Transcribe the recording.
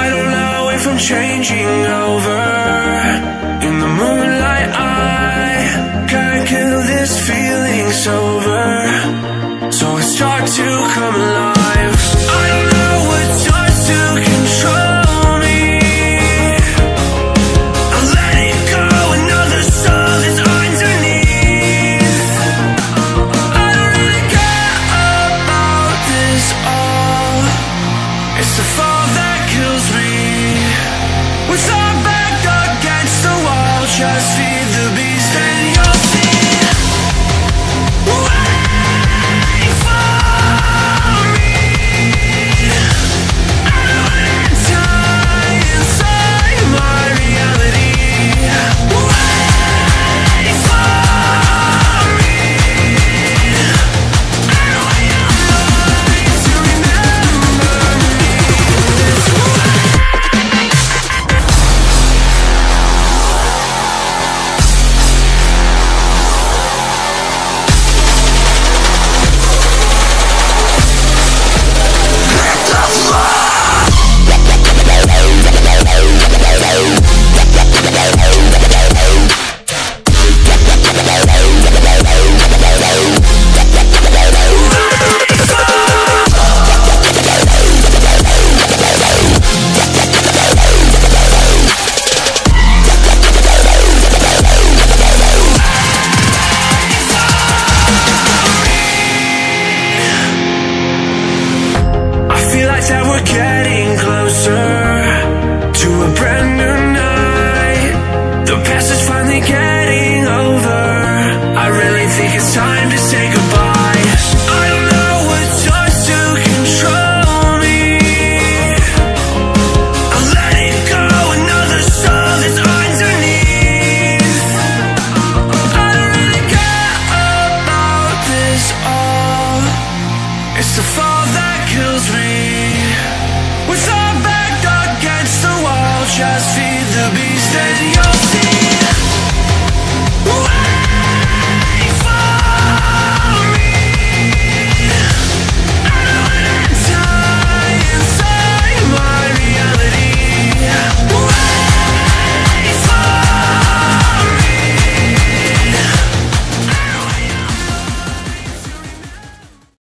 I don't know if I'm changing over. In the moonlight I can't kill this feeling sober So it's start to come alive. Just feed the beast and That we're getting closer to a brand new night. The past is finally getting over. I really think it's time to say goodbye. I don't know to control me. I go, another soul underneath. I don't really care about this all. It's the fall that kills me. Just feed the beast and you'll